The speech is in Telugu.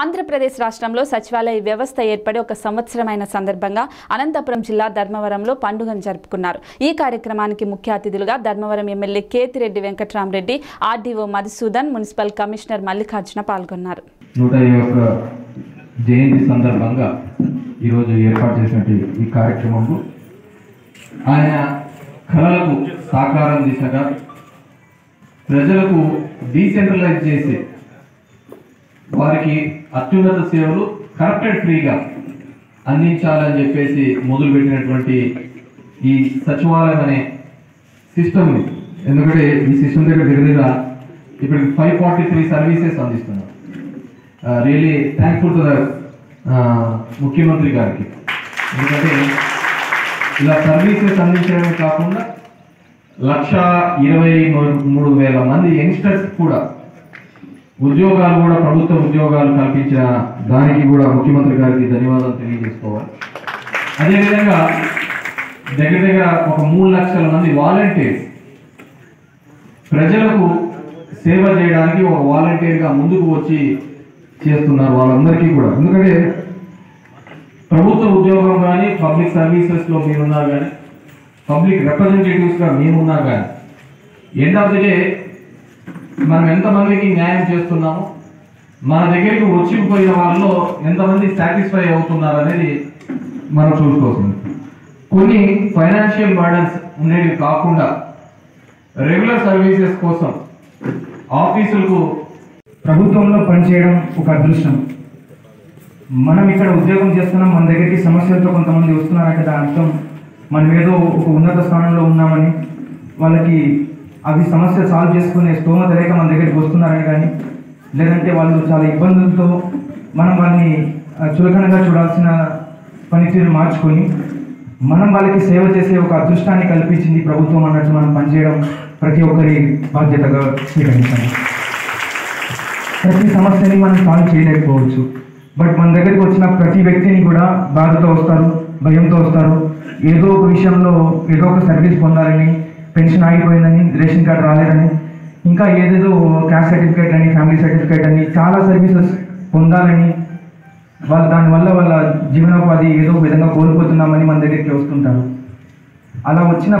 ఆంధ్రప్రదేశ్ రాష్ట్రంలో సచివాలయ వ్యవస్థ ఏర్పడి ఒక సంవత్సరమైన సందర్భంగా అనంతపురం జిల్లా ధర్మవరంలో పండుగను జరుపుకున్నారు. ఈ కార్యక్రమానికి ముఖ్య అతిథులుగా Dharmavaram MLA Kethireddy Venkatramareddy RDO Madhusudan municipal commissioner Mallikarjuna పాల్గొన్నారు. జయంతి సందర్భంగా ఈరోజు ఏర్పాటు చేసినటువంటి ఈ కార్యక్రమంలో ఆయన కళలకు సాకారం దిశగా ప్రజలకు డీసెంట్రలైజ్ చేసే వారికి అత్యున్నత సేవలు కరప్టెడ్ ఫ్రీగా అందించాలని చెప్పేసి మొదలుపెట్టినటువంటి ఈ సచివాలయం అనే సిస్టమ్ ఎందుకంటే ఈ సిస్టమ్ దగ్గర దగ్గర దగ్గర ఇప్పుడు ఫైవ్ ఫార్టీ త్రీ సర్వీసెస్ అందిస్తున్నాం రియలీ థ్యాంక్ఫుల్ టు ద ముఖ్యమంత్రి గారికి. ఎందుకంటే ఇలా సర్వీసెస్ అందించడమే కాకుండా లక్ష ఇరవై మూడు వేల మంది యంగ్స్టర్స్ కూడా ఉద్యోగాలు కూడా ప్రభుత్వ ఉద్యోగాలు కల్పించిన దానికి కూడా ముఖ్యమంత్రి గారికి ధన్యవాదాలు తెలియజేసుకోవాలి. అదేవిధంగా దగ్గర దగ్గర ఒక మూడు లక్షల మంది వాలంటీర్స్ ప్రజలకు సేవ చేయడానికి ఒక వాలంటీర్గా ముందుకు వచ్చి చేస్తున్నారు వాళ్ళందరికీ కూడా. ఎందుకంటే ప్రభుత్వ ఉద్యోగం కానీ పబ్లిక్ సర్వీసెస్లో మీరున్నా కానీ పబ్లిక్ రిప్రజెంటేటివ్స్గా మేమున్నా కానీ ఎండ్ ఆఫ్ ది డే మనం ఎంతమందికి న్యాయం చేస్తున్నాము మన దగ్గరికి వచ్చిపోయిన వాళ్ళలో ఎంతమంది సాటిస్ఫై అవుతున్నారు అనేది మనం చూసుకోవచ్చు కొన్ని ఫైనాన్షియల్ బర్డన్స్ ఉండేవి కాకుండా రెగ్యులర్ సర్వీసెస్ కోసం ఆఫీసులకు ప్రభుత్వంలో పనిచేయడం ఒక అదృష్టం. మనం ఇక్కడ ఉద్యోగం చేస్తున్నాం మన దగ్గరికి సమస్యలతో కొంతమంది వస్తున్నారంటే దాని అర్థం. మనం ఏదో ఒక ఉన్నత స్థానంలో ఉన్నామని వాళ్ళకి అవి సమస్య సాల్వ్ చేసుకునే స్తోమత లేక మన దగ్గరికి వస్తున్నారని కానీ లేదంటే వాళ్ళు చాలా ఇబ్బందులతో మనం వాళ్ళని చులకనగా చూడాల్సిన పనితీరు మార్చుకొని మనం వాళ్ళకి సేవ చేసే ఒక అదృష్టాన్ని కల్పించింది ప్రభుత్వం అన్నట్టు మనం పనిచేయడం ప్రతి ఒక్కరి బాధ్యతగా స్వీకరించాలి. ప్రతి సమస్యని మనం సాల్వ్ చేయలేకపోవచ్చు. బట్ మన దగ్గరికి వచ్చిన ప్రతి వ్యక్తిని కూడా బాధతో వస్తారు భయంతో వస్తారు. ఏదో ఒక విషయంలో ఏదో ఒక సర్వీస్ పొందాలని పెన్షన్ ఆగిపోయిందని రేషన్ కార్డు రాలేదని ఇంకా ఏదేదో క్యాస్ట్ సర్టిఫికేట్ అని ఫ్యామిలీ సర్టిఫికేట్ అని చాలా సర్వీసెస్ పొందాలని వాళ్ళు దానివల్ల వాళ్ళ జీవనోపాధి ఏదో విధంగా కోల్పోతున్నామని మన దగ్గరికి వస్తుంటారు. అలా వచ్చిన